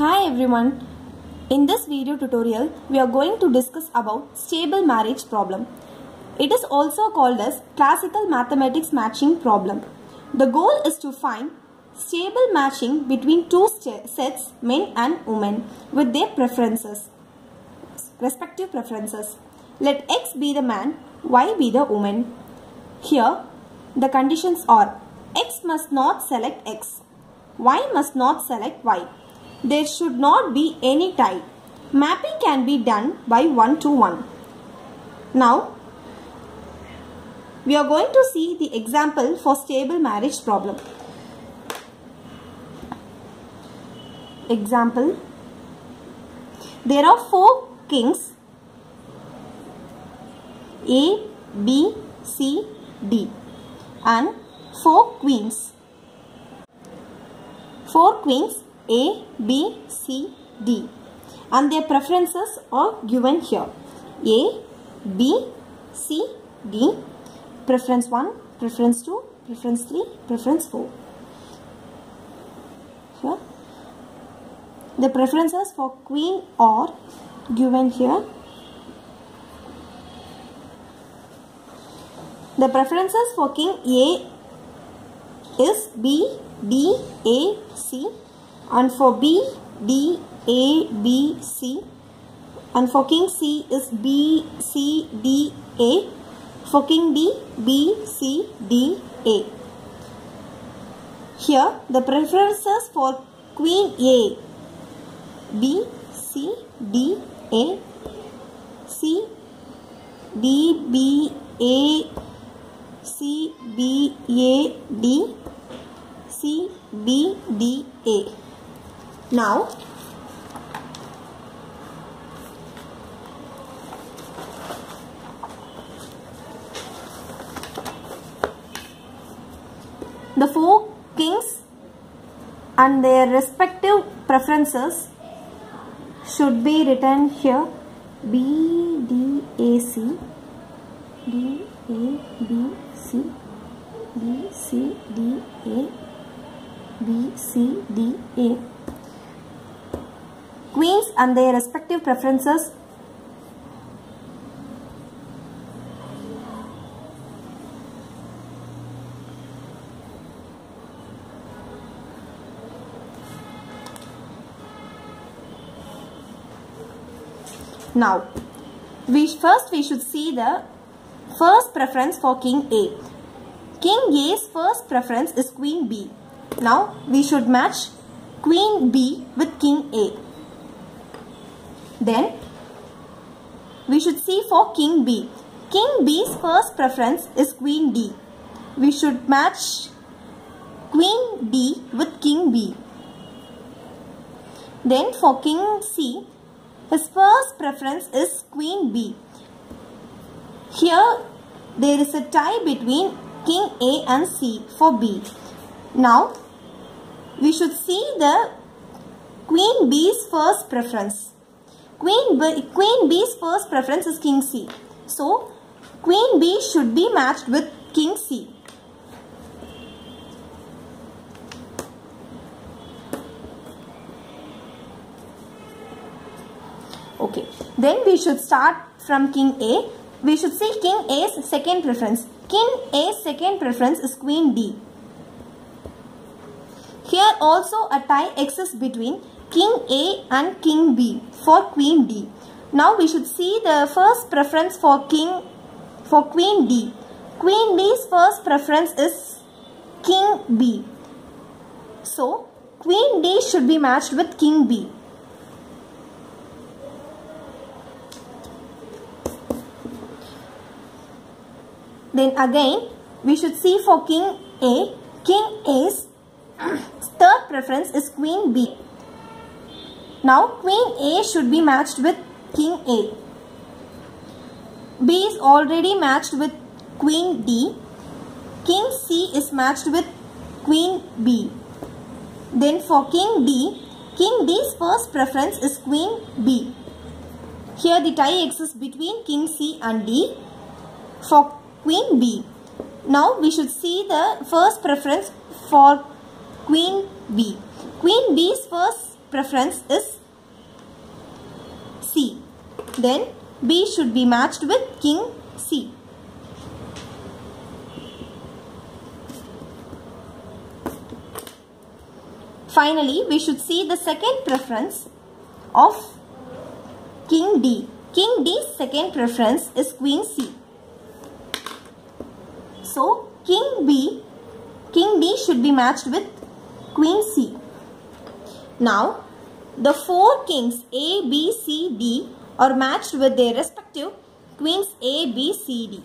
Hi everyone. In this video tutorial, we are going to discuss about stable marriage problem. It is also called as classical mathematics matching problem. The goal is to find stable matching between two sets, men and women, with their preferences, respective preferences. Let X be the man, Y be the woman. Here, the conditions are X must not select X, Y must not select Y. There should not be any tie. Mapping can be done by one to one. Now, we are going to see the example for stable marriage problem. Example. There are four kings A, B, C, D and four queens. Four queens A, B, C, D and their preferences are given here. A, B, C, D, preference 1, preference 2, preference 3, preference 4. Here. The preferences for queen are given here. The preferences for king A is B, D, A, C and for B, D, A, B, C. And for king C is B, C, D, A. For king D, B, C, D, A. Here the preferences for queen A, B, C, D, A, C, D, B, A, C, B, A, D, C, B, D, A. Now, the four kings and their respective preferences should be written here. B, D, A, C, D, A, B, C, B, C, D, A, B, C, D, A. And their respective preferences Now, we first we should see the first preference for King A. King A's first preference is Queen B. Now, we should match Queen B with King A. Then, we should see for King B. King B's first preference is Queen D. We should match Queen D with King B. Then for King C, his first preference is Queen B. Here there is a tie between King A and C for B. Now we should see the Queen B's first preference. Queen, Queen B's first preference is King C. So Queen B should be matched with King C. Okay. Then we should start from King A. We should see King A's second preference. King A's second preference is Queen D. Here also a tie exists between King A and King B for Queen D. Now we should see the first preference for King for Queen D. Queen D's first preference is King B. So Queen D should be matched with King B. Then again, we should see for King A, King A's third preference is Queen B. Now, Queen A should be matched with King A. B is already matched with Queen D. King C is matched with Queen B. Then for King D, King D's first preference is Queen B. Here the tie exists between King C and D. For Queen B. Now we should see the first preference for Queen B. Queen B's first preference is C. Then B should be matched with King C. Finally, we should see the second preference of King D. King D's second preference is Queen C. So, King B, King D should be matched with Queen C. Now, the four kings A, B, C, D are matched with their respective queens A, B, C, D.